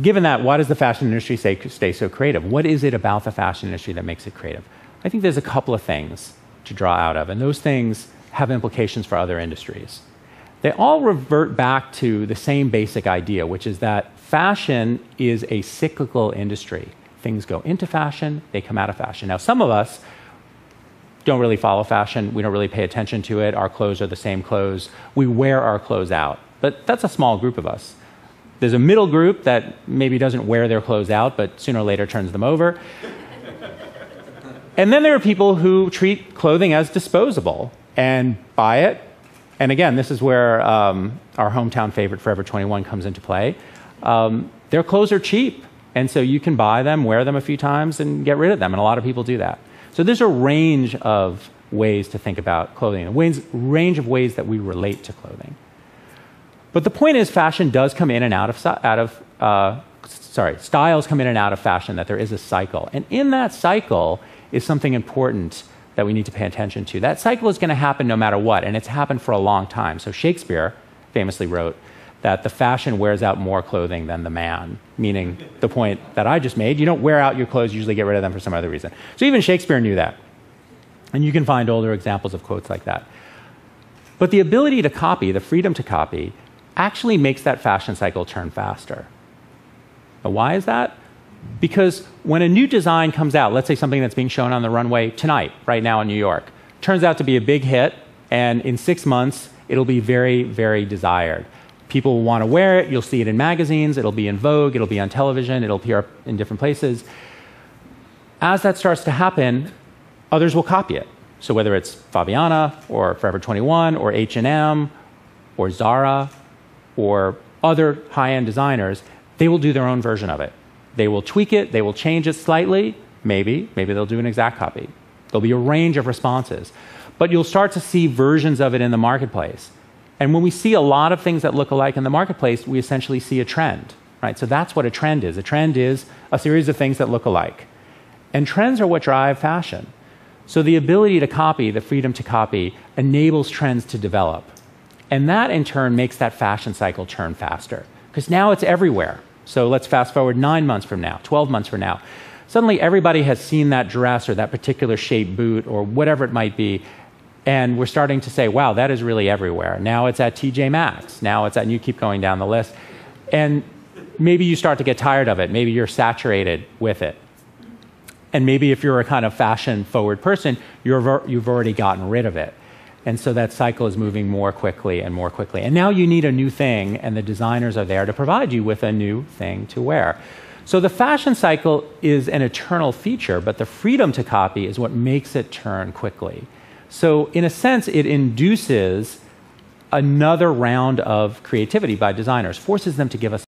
given that, why does the fashion industry stay, stay so creative? What is it about the fashion industry that makes it creative? I think there's a couple of things to draw out of, and those things have implications for other industries. They all revert back to the same basic idea, which is that fashion is a cyclical industry. Things go into fashion, they come out of fashion. Now, some of us don't really follow fashion, we don't really pay attention to it, our clothes are the same clothes, we wear our clothes out. But that's a small group of us. There's a middle group that maybe doesn't wear their clothes out, but sooner or later turns them over. and then there are people who treat clothing as disposable and buy it. And again, this is where um, our hometown favorite, Forever 21, comes into play. Um, their clothes are cheap, and so you can buy them, wear them a few times, and get rid of them. And a lot of people do that. So there's a range of ways to think about clothing, a range of ways that we relate to clothing. But the point is, fashion does come in and out of, out of uh, sorry, styles come in and out of fashion, that there is a cycle. And in that cycle is something important that we need to pay attention to. That cycle is going to happen no matter what, and it's happened for a long time. So Shakespeare famously wrote that the fashion wears out more clothing than the man, meaning the point that I just made. You don't wear out your clothes, you usually get rid of them for some other reason. So even Shakespeare knew that. And you can find older examples of quotes like that. But the ability to copy, the freedom to copy, actually makes that fashion cycle turn faster. Now, why is that? Because when a new design comes out, let's say something that's being shown on the runway tonight, right now in New York, turns out to be a big hit, and in six months, it'll be very, very desired. People will want to wear it, you'll see it in magazines, it'll be in Vogue, it'll be on television, it'll appear in different places. As that starts to happen, others will copy it. So whether it's Faviana or Forever 21 or H&M or Zara or other high end designers, they will do their own version of it. They will tweak it, they will change it slightly, maybe, maybe they'll do an exact copy. There'll be a range of responses. But you'll start to see versions of it in the marketplace. And when we see a lot of things that look alike in the marketplace, we essentially see a trend, right? So that's what a trend is. A trend is a series of things that look alike. And trends are what drive fashion. So the ability to copy, the freedom to copy, enables trends to develop. And that in turn makes that fashion cycle turn faster because now it's everywhere. So let's fast forward nine months from now, 12 months from now. Suddenly everybody has seen that dress or that particular shape boot or whatever it might be. And we're starting to say, wow, that is really everywhere. Now it's at TJ Maxx. Now it's at, and you keep going down the list. And maybe you start to get tired of it. Maybe you're saturated with it. And maybe if you're a kind of fashion forward person, you've already gotten rid of it. And so that cycle is moving more quickly and more quickly. And now you need a new thing, and the designers are there to provide you with a new thing to wear. So the fashion cycle is an eternal feature, but the freedom to copy is what makes it turn quickly. So, in a sense, it induces another round of creativity by designers, forces them to give us